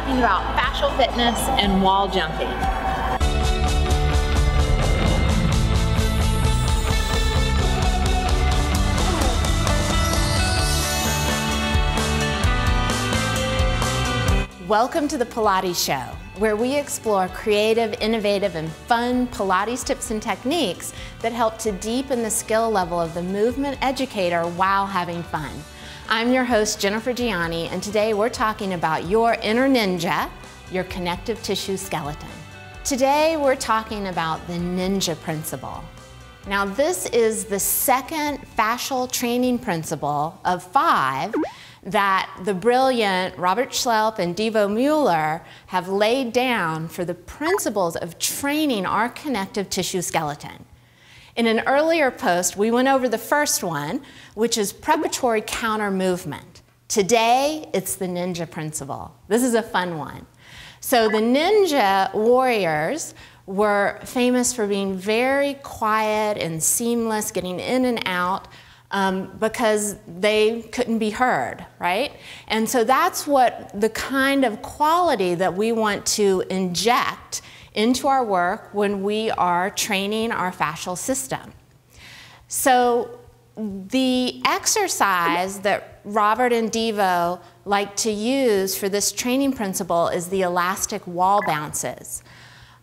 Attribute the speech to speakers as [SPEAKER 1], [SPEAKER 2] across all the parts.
[SPEAKER 1] talking about fascial fitness and wall jumping. Welcome to the Pilates Show, where we explore creative, innovative, and fun Pilates tips and techniques that help to deepen the skill level of the movement educator while having fun. I'm your host, Jennifer Gianni, and today we're talking about your inner ninja, your connective tissue skeleton. Today we're talking about the ninja principle. Now this is the second fascial training principle of five that the brilliant Robert Schleip and Divo Mueller have laid down for the principles of training our connective tissue skeleton. In an earlier post, we went over the first one, which is preparatory counter movement. Today, it's the ninja principle. This is a fun one. So the ninja warriors were famous for being very quiet and seamless, getting in and out um, because they couldn't be heard, right? And so that's what the kind of quality that we want to inject into our work when we are training our fascial system. So the exercise that Robert and Divo like to use for this training principle is the elastic wall bounces.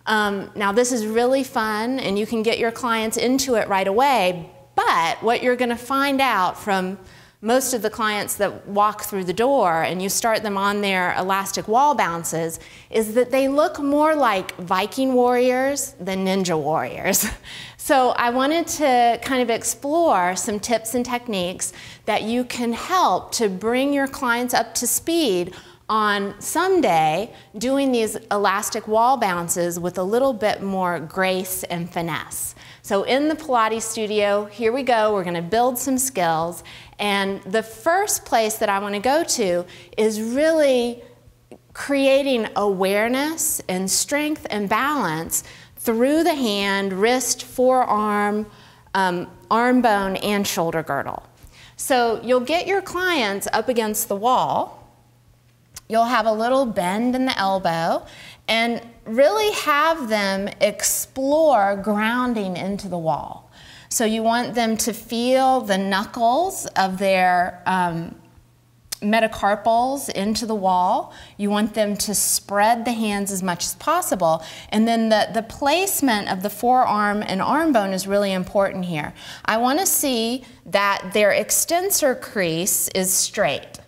[SPEAKER 1] Um, now this is really fun and you can get your clients into it right away, but what you're going to find out from most of the clients that walk through the door and you start them on their elastic wall bounces is that they look more like Viking warriors than ninja warriors. So I wanted to kind of explore some tips and techniques that you can help to bring your clients up to speed on someday doing these elastic wall bounces with a little bit more grace and finesse. So in the Pilates studio, here we go, we're gonna build some skills. And the first place that I wanna go to is really creating awareness and strength and balance through the hand, wrist, forearm, um, arm bone, and shoulder girdle. So you'll get your clients up against the wall. You'll have a little bend in the elbow, and really have them explore grounding into the wall. So you want them to feel the knuckles of their um, metacarpals into the wall. You want them to spread the hands as much as possible. And then the, the placement of the forearm and arm bone is really important here. I want to see that their extensor crease is straight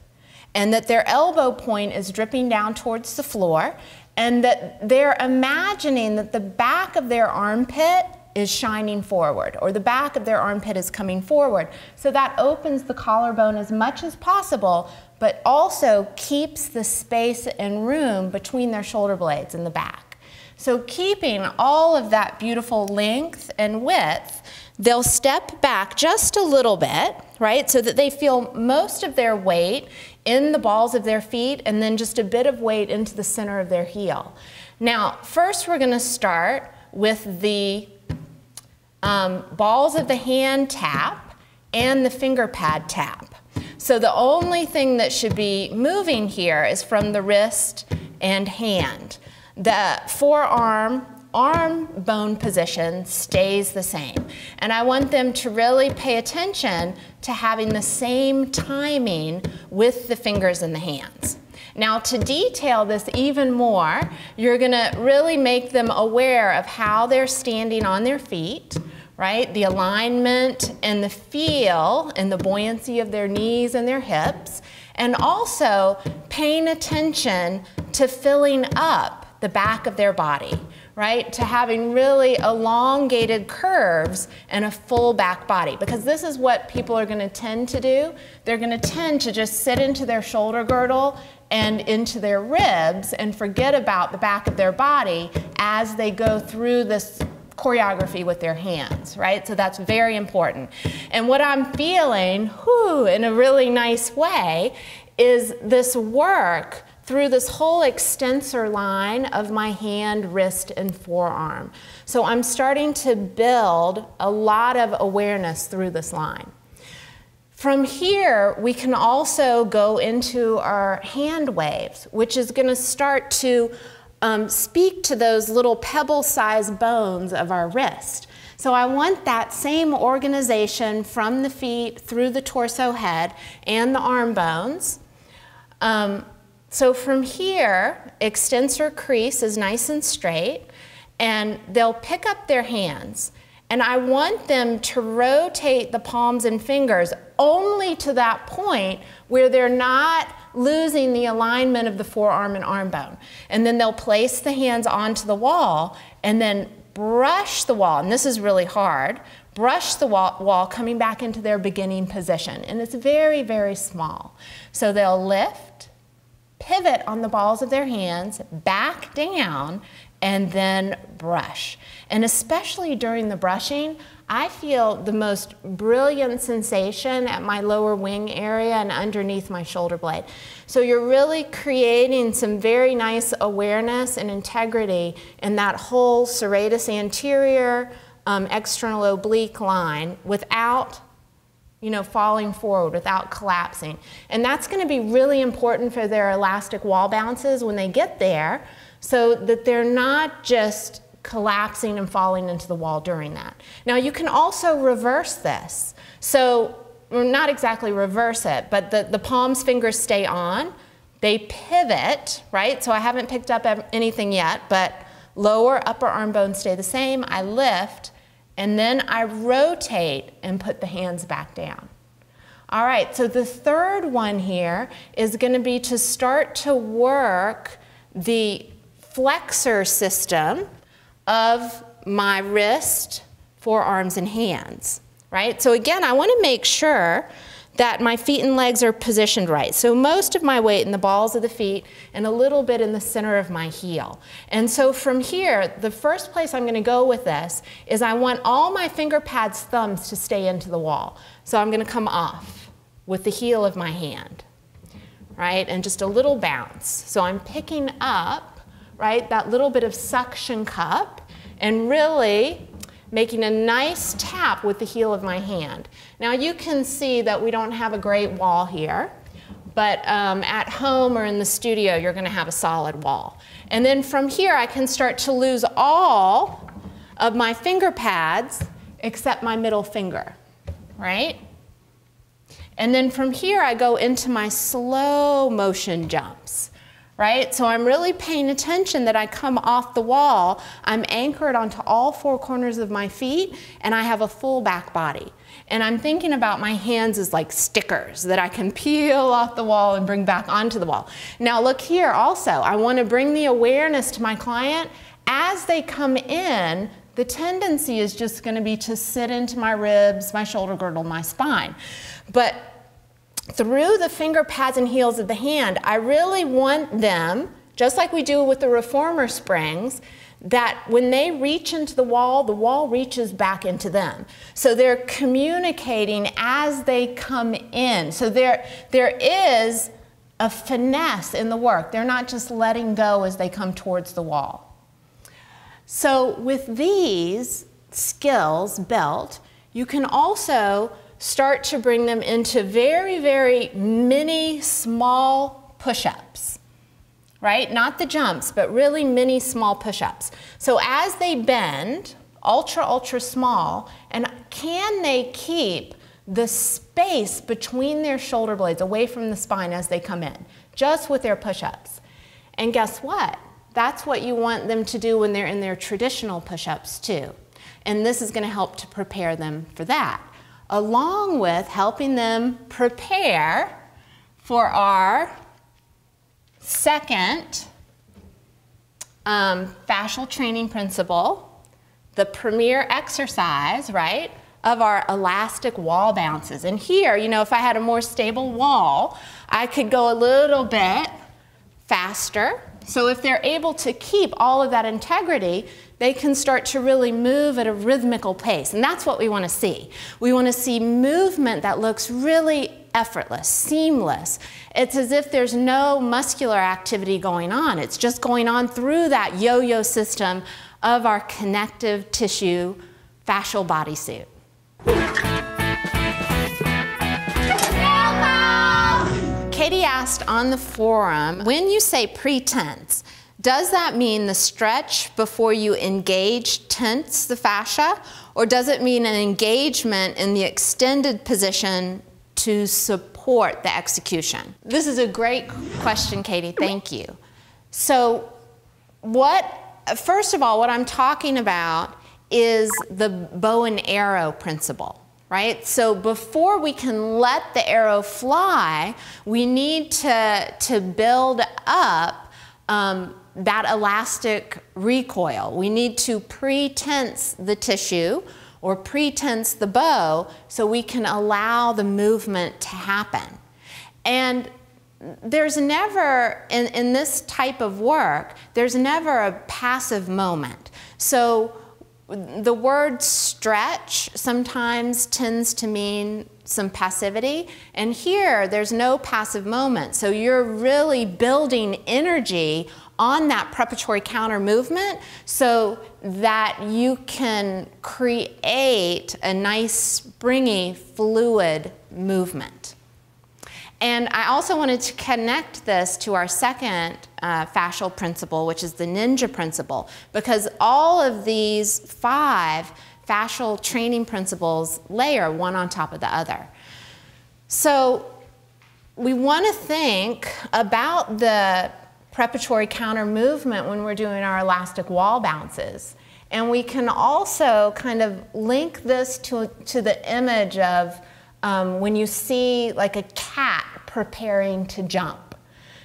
[SPEAKER 1] and that their elbow point is dripping down towards the floor and that they're imagining that the back of their armpit is shining forward or the back of their armpit is coming forward. So that opens the collarbone as much as possible, but also keeps the space and room between their shoulder blades in the back. So keeping all of that beautiful length and width, they'll step back just a little bit, right? So that they feel most of their weight in the balls of their feet and then just a bit of weight into the center of their heel. Now, first we're gonna start with the um, balls of the hand tap and the finger pad tap. So the only thing that should be moving here is from the wrist and hand. The forearm arm bone position stays the same. And I want them to really pay attention to having the same timing with the fingers and the hands. Now to detail this even more, you're gonna really make them aware of how they're standing on their feet, right? The alignment and the feel and the buoyancy of their knees and their hips, and also paying attention to filling up the back of their body right, to having really elongated curves and a full back body. Because this is what people are going to tend to do. They're going to tend to just sit into their shoulder girdle and into their ribs and forget about the back of their body as they go through this choreography with their hands, right? So that's very important. And what I'm feeling, whoo, in a really nice way, is this work through this whole extensor line of my hand, wrist, and forearm. So I'm starting to build a lot of awareness through this line. From here, we can also go into our hand waves, which is going to start to um, speak to those little pebble-sized bones of our wrist. So I want that same organization from the feet through the torso head and the arm bones. Um, so from here, extensor crease is nice and straight, and they'll pick up their hands. And I want them to rotate the palms and fingers only to that point where they're not losing the alignment of the forearm and arm bone. And then they'll place the hands onto the wall and then brush the wall. And this is really hard. Brush the wall, wall coming back into their beginning position. And it's very, very small. So they'll lift, pivot on the balls of their hands, back down, and then brush. And especially during the brushing, I feel the most brilliant sensation at my lower wing area and underneath my shoulder blade. So you're really creating some very nice awareness and integrity in that whole serratus anterior, um, external oblique line without you know, falling forward without collapsing. And that's going to be really important for their elastic wall bounces when they get there so that they're not just collapsing and falling into the wall during that. Now you can also reverse this. So not exactly reverse it, but the, the palms fingers stay on. They pivot, right? So I haven't picked up anything yet, but lower upper arm bones stay the same. I lift, and then I rotate and put the hands back down. All right, so the third one here is going to be to start to work the flexor system of my wrist, forearms, and hands, right? So again, I want to make sure that my feet and legs are positioned right. So most of my weight in the balls of the feet and a little bit in the center of my heel. And so from here, the first place I'm going to go with this is I want all my finger pads, thumbs to stay into the wall. So I'm going to come off with the heel of my hand, right? And just a little bounce. So I'm picking up right? That little bit of suction cup and really making a nice tap with the heel of my hand. Now you can see that we don't have a great wall here, but um, at home or in the studio, you're gonna have a solid wall. And then from here, I can start to lose all of my finger pads except my middle finger, right? And then from here, I go into my slow motion jumps right? So I'm really paying attention that I come off the wall, I'm anchored onto all four corners of my feet, and I have a full back body. And I'm thinking about my hands as like stickers that I can peel off the wall and bring back onto the wall. Now look here also, I wanna bring the awareness to my client as they come in, the tendency is just gonna be to sit into my ribs, my shoulder girdle, my spine. But through the finger pads and heels of the hand, I really want them, just like we do with the reformer springs, that when they reach into the wall, the wall reaches back into them. So they're communicating as they come in. So there, there is a finesse in the work. They're not just letting go as they come towards the wall. So with these skills built, you can also start to bring them into very, very mini, small push-ups, right? Not the jumps, but really mini, small push-ups. So as they bend, ultra, ultra small, and can they keep the space between their shoulder blades away from the spine as they come in, just with their push-ups. And guess what? That's what you want them to do when they're in their traditional push-ups too. And this is gonna help to prepare them for that along with helping them prepare for our second um, fascial training principle, the premier exercise, right, of our elastic wall bounces. And here, you know, if I had a more stable wall, I could go a little bit faster. So if they're able to keep all of that integrity, they can start to really move at a rhythmical pace. And that's what we want to see. We want to see movement that looks really effortless, seamless. It's as if there's no muscular activity going on. It's just going on through that yo-yo system of our connective tissue fascial bodysuit. Katie asked on the forum, when you say pre-tense, does that mean the stretch before you engage tense the fascia, or does it mean an engagement in the extended position to support the execution? This is a great question, Katie. Thank you. So, what, first of all, what I'm talking about is the bow and arrow principle right? So before we can let the arrow fly, we need to, to build up um, that elastic recoil. We need to pre-tense the tissue or pre-tense the bow so we can allow the movement to happen. And there's never, in, in this type of work, there's never a passive moment. So the word stretch sometimes tends to mean some passivity, and here there's no passive moment. So you're really building energy on that preparatory counter movement so that you can create a nice springy fluid movement. And I also wanted to connect this to our second uh, fascial principle, which is the ninja principle, because all of these five fascial training principles layer one on top of the other. So we want to think about the preparatory counter movement when we're doing our elastic wall bounces. And we can also kind of link this to, to the image of um, when you see like a cat preparing to jump.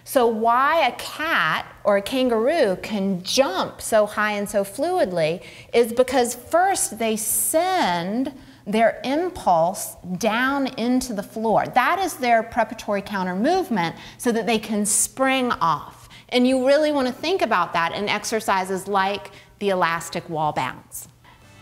[SPEAKER 1] So why a cat or a kangaroo can jump so high and so fluidly is because first they send their impulse down into the floor. That is their preparatory counter movement so that they can spring off. And you really want to think about that in exercises like the elastic wall bounce.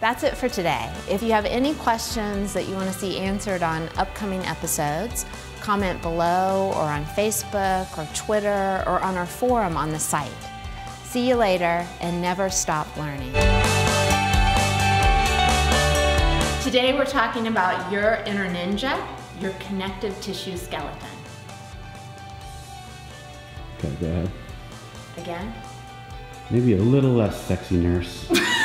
[SPEAKER 1] That's it for today. If you have any questions that you want to see answered on upcoming episodes, comment below or on Facebook or Twitter or on our forum on the site. See you later and never stop learning. Today we're talking about your inner ninja, your connective tissue skeleton.
[SPEAKER 2] Okay, go ahead.
[SPEAKER 1] Again?
[SPEAKER 2] Maybe a little less sexy nurse.